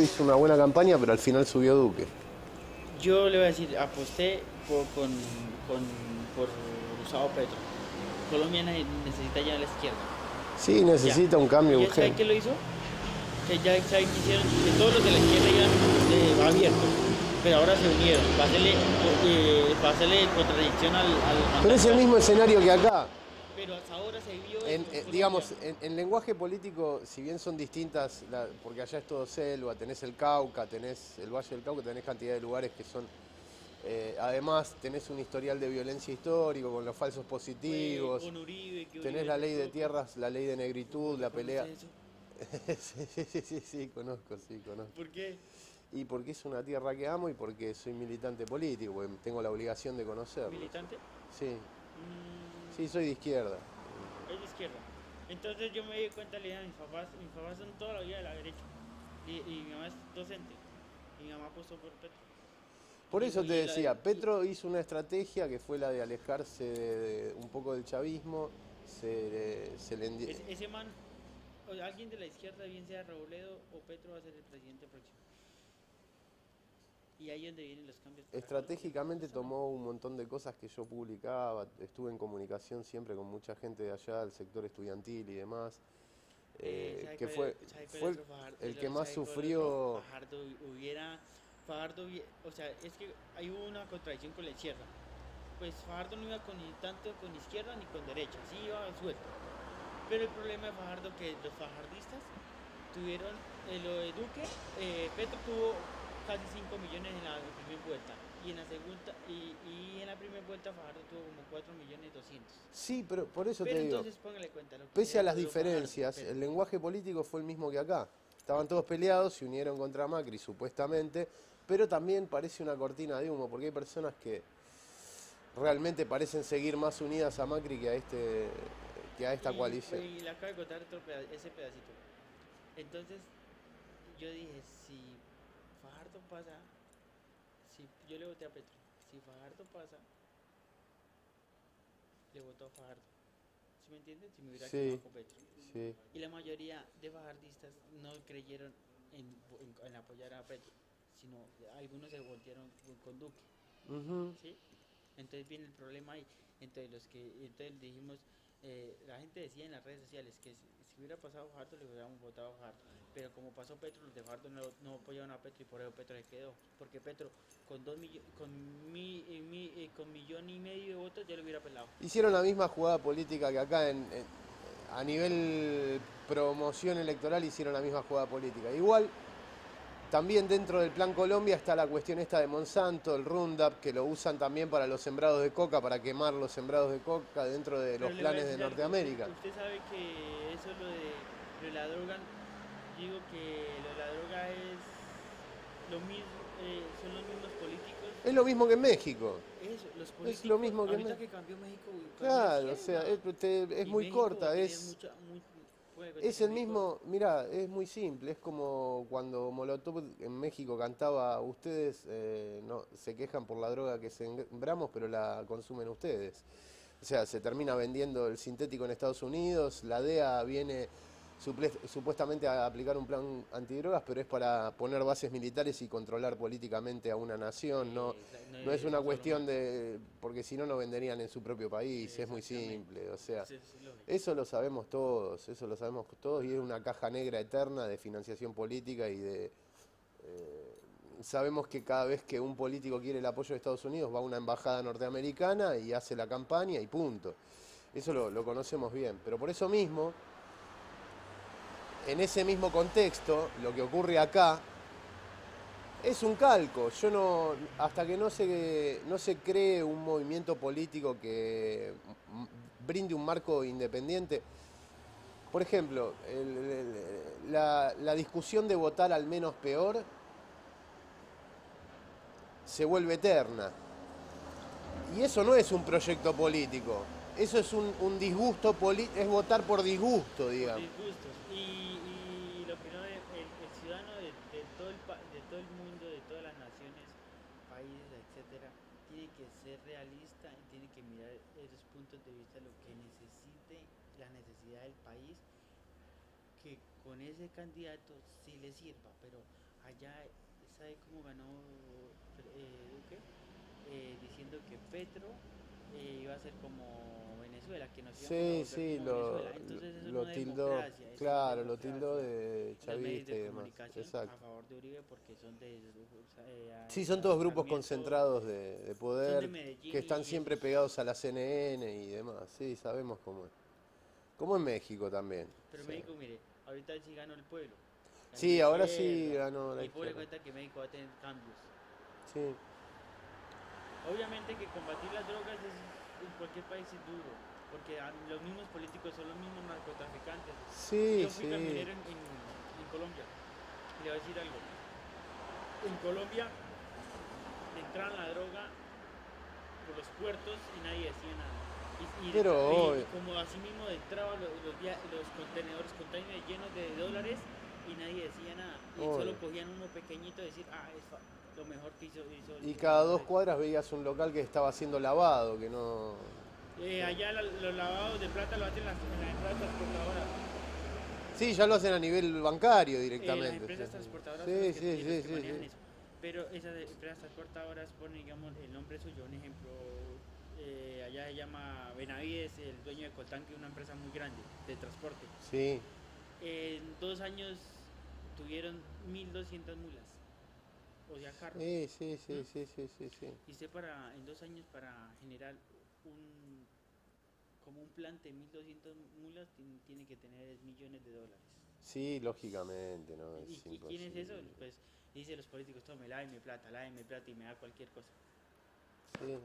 Hizo una buena campaña, pero al final subió Duque. Yo le voy a decir, aposté por, con, con, por Gustavo Petro. Colombia ne- necesita ya la izquierda. Sí, necesita un cambio ¿Y sabe qué lo hizo? Que ya saben que hicieron, que todos los de la izquierda iban eh, abiertos, pero ahora se unieron. Va a hacerle, eh, a hacerle contradicción al, al Pero es el mismo escenario que acá. Pero hasta ahora se vio En, eso eh, digamos, en, en lenguaje político, si bien son distintas, la- porque allá es todo selva, tenés el Cauca, tenés el Valle del Cauca, tenés cantidad de lugares que son... eh, además, tenés un historial de violencia histórico con los falsos positivos, con Uribe, que tenés Uribe la ley de tierras, la ley de negritud, la pelea... ¿Conoce eso? sí, sí, sí, sí, sí, conozco, sí, conozco. ¿Por qué? Y porque es una tierra que amo y porque soy militante político, tengo la obligación de conocerlo. ¿Militante? Sí, Mm, sí, soy de izquierda. Es de izquierda. Entonces yo me di cuenta, le dije a mis papás, mis papás son toda la vida de la derecha. Y, y mi mamá es docente. Y mi mamá apostó por Petro. Por Y- eso te decía, Petro hizo una estrategia que fue la de alejarse de, de un poco del chavismo, se, se le endi- Ese, ese man, o alguien de la izquierda, bien sea Robledo o Petro, va a ser el presidente próximo. Y ahí es donde vienen los cambios. estratégicamente tomó un montón de cosas que yo publicaba, estuve en comunicación siempre con mucha gente de allá, del sector estudiantil y demás, Eh, eh, ¿sabe que fue, fue otro Fajardo? el que más ¿sabe cuál sufrió... Fajardo hubiera, Fajardo, o sea, es que hay una contradicción con la izquierda. Pues Fajardo no iba con, ni tanto con izquierda ni con derecha, sí iba suelto. Pero el problema de Fajardo que los fajardistas tuvieron eh, lo de Duque, eh, Petro tuvo casi 5 millones en la primera vuelta y en la segunda y, y en la primera vuelta Fajardo tuvo como 4 millones 200. Sí, pero por eso Pero te digo, entonces póngale cuenta. lo que pese a las Fajardo, diferencias, el lenguaje político fue el mismo que acá. Estaban todos peleados, se unieron contra Macri supuestamente, pero también parece una cortina de humo, porque hay personas que realmente parecen seguir más unidas a Macri que a este que a esta y, coalición. Y le acabo de contar otro peda- ese pedacito. Entonces, yo dije, si Fajardo pasa, si yo le voté a Petro, si Fajardo pasa, le voto a Fajardo. ¿Sí me entiendes? Si me hubiera Sí. quedado con Petro. Sí. Y la mayoría de fajardistas no creyeron en, en- en apoyar a Petro, sino algunos se voltearon con- Duque. Entonces viene el problema ahí. Entonces los que, entonces dijimos, eh, la gente decía en las redes sociales que si, hubiera pasado Fajardo le hubiéramos votado a Fajardo. Pero como pasó Petro, los de Fajardo no, apoyaron a Petro y por eso Petro se quedó. Porque Petro con dos millo- con mi, eh, eh, con millón y medio de votos ya lo hubiera pelado. Hicieron la misma jugada política que acá en, en- a nivel promoción electoral hicieron la misma jugada política. Igual también dentro del Plan Colombia está la cuestión esta de Monsanto, el Roundup, que lo usan también para los sembrados de coca, para quemar los sembrados de coca dentro de Pero los planes de Norteamérica. Usted, usted sabe que eso lo de, lo de la droga, digo que lo de la droga es lo mismo, eh, son los mismos políticos Es lo mismo que en México. Eso, los políticos. lo mismo que en- que cambió México. cambió Claro, la o sea, es, te- es muy México corta, es... mucha- muy- Es el mismo, mira, es muy simple, es como cuando Molotov en México cantaba, ustedes eh, no se quejan por la droga que sembramos, pero la consumen ustedes. O sea, se termina vendiendo el sintético en Estados Unidos, la DEA viene supuestamente a aplicar un plan antidrogas, pero es para poner bases militares y controlar políticamente a una nación, no, no es una cuestión de, porque si no, no venderían en su propio país, es muy simple, o sea... Eso lo sabemos todos, eso lo sabemos todos y es una caja negra eterna de financiación política y de... eh, sabemos que cada vez que un político quiere el apoyo de Estados Unidos va a una embajada norteamericana y hace la campaña y punto. Eso lo, lo conocemos bien. Pero por eso mismo, en ese mismo contexto, lo que ocurre acá es un calco. Yo no, hasta que no se, no se cree un movimiento político que brinde un marco independiente. Por ejemplo, la, la discusión de votar al menos peor se vuelve eterna. Y eso no es un proyecto político. Eso es un, un disgusto político, es votar por disgusto, digamos. disgustos. Y, y lo primero, el, el ciudadano de, de todo el, de todo el mundo, de todas las naciones, países, etcétera, tiene que ser realista y tiene que mirar esos puntos de vista, lo que necesite, la necesidad del país, que con ese candidato sí le sirva, pero allá, ¿sabe cómo ganó eh, Duque? Eh, diciendo que Petro eh, iba a ser como Venezuela, que nos Sí, sí, como lo, Venezuela. Entonces eso lo no es claro, lo democracia. de chavista y de demás. comunicación a Exacto. favor de Uribe porque son de... eh, Sí, son todos grupos concentrados de, de poder, que están siempre pegados a la CNN y demás. Sí, sabemos cómo es. Como en México también. Pero sí. México, mire, ahorita sí ganó el pueblo. ganó Sí, ahora sí ganó la puede izquierda. cuenta que México va a tener cambios. Sí, Obviamente que combatir las drogas es, en cualquier país es duro, porque los mismos políticos son los mismos narcotraficantes. sí, Yo fui sí. camionero en, en- en Colombia. Le voy a decir algo. En Colombia entraban la droga por los puertos y nadie decía nada. Y, y- Pero y como así mismo entraban los, los, contenedores, containers llenos de dólares y nadie decía nada. Y solo cogían uno pequeñito y decir, ah, es fa- lo mejor que hizo. Y cada dos presidente". cuadras veías un local que estaba siendo lavado, que no... Eh, allá la- los lavados de plata lo hacen las, en las empresas transportadoras. Sí, ya lo hacen a nivel bancario Eh, directamente. las empresas transportadoras Sí, que, sí, que sí, sí. eso. Pero esas empresas transportadoras ponen, digamos, el nombre suyo. Un ejemplo, eh, allá se llama Benavides, el dueño de Coltanque, una empresa muy grande de transporte. Sí, En dos años tuvieron 1.200 mulas. O sea, carros. sí, sí, sí, sí, sí, sí, sí. Y usted para, en dos años para generar un, como un plante de 1.200 mulas tiene, tiene que tener millones de dólares. Sí, lógicamente, ¿no? ¿Y, Es y quién es eso? Pues dice los políticos, tome, láveme plata, láveme plata y me da cualquier cosa. Sí.